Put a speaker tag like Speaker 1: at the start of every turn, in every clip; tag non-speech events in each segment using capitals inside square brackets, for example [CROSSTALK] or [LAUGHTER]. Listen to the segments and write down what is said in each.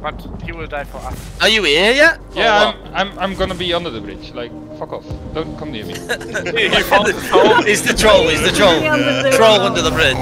Speaker 1: but he will die for us.
Speaker 2: Are you here yet?
Speaker 3: Yeah,
Speaker 2: oh,
Speaker 3: I'm, I'm I'm gonna be under the bridge. Like, fuck off. Don't come near me. [LAUGHS]
Speaker 1: he found his home.
Speaker 2: what? He's the troll. He's the troll.
Speaker 4: Under the
Speaker 2: Troll under the bridge.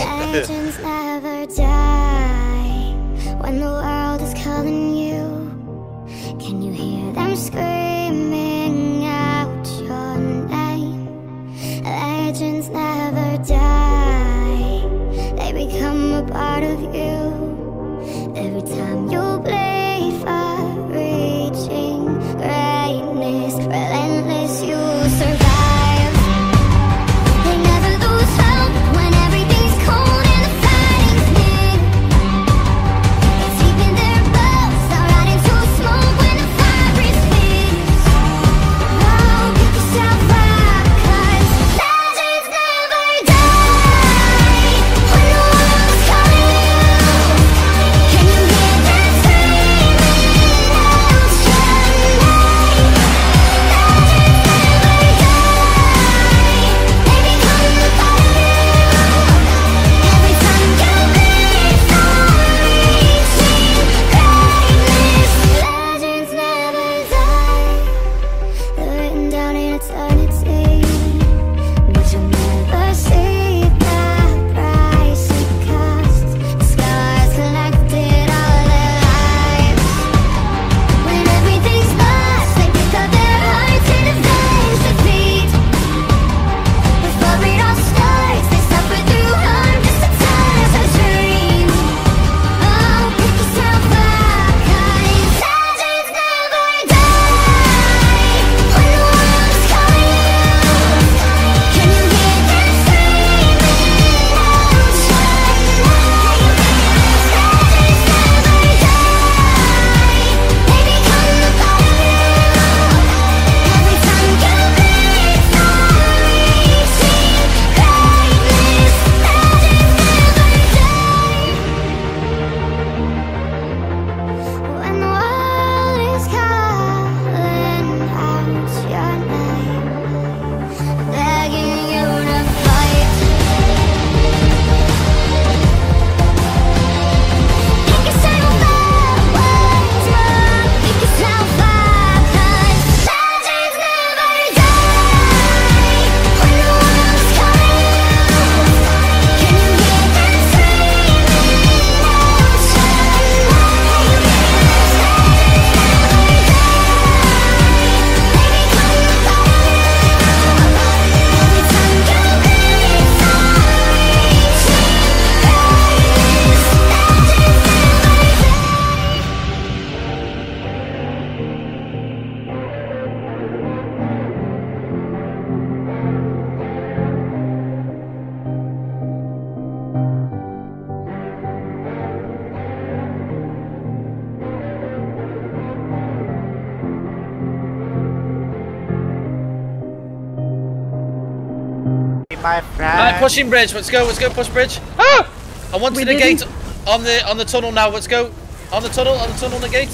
Speaker 1: My friend.
Speaker 2: Right, pushing bridge. Let's go. Let's go. Push bridge.
Speaker 3: ah!
Speaker 2: I want to
Speaker 4: We
Speaker 2: the gate on the on the tunnel now. Let's go. On the tunnel. On the tunnel. The gate.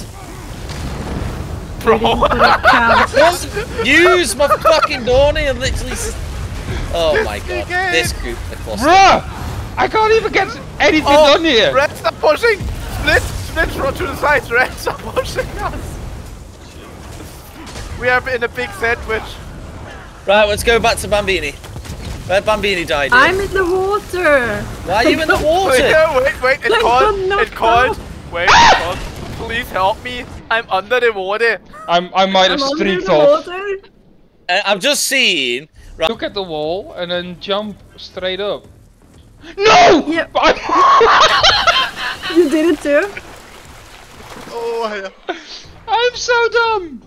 Speaker 4: We didn't put up counts.
Speaker 2: Use my fucking Dorney and literally. s- Oh my god.
Speaker 1: again.
Speaker 2: This group. The cluster.
Speaker 3: Bruh! I can't even get anything
Speaker 1: Oh,
Speaker 3: done here.
Speaker 1: Reds are pushing! Split! Split run to the sides! Reds are pushing us! We are in a big sandwich.
Speaker 2: Right. Let's go back to Bambini. Where Bambini died. here.
Speaker 4: I'm in the water.
Speaker 2: Why are you in the
Speaker 1: Wait,
Speaker 2: water?
Speaker 1: wait, wait, it's
Speaker 4: Like,
Speaker 1: called,
Speaker 4: no,
Speaker 1: it's called, wait, it's called, please help me, I'm under the water.
Speaker 3: I'm, I might have
Speaker 4: I'm under
Speaker 3: streaked
Speaker 4: the
Speaker 3: off.
Speaker 4: water.
Speaker 2: Uh, I'm just seeing. Right.
Speaker 3: Look at the wall and then jump straight up. No!
Speaker 4: Yep. [LAUGHS] You did it too.
Speaker 5: Oh, yeah.
Speaker 3: I'm so dumb!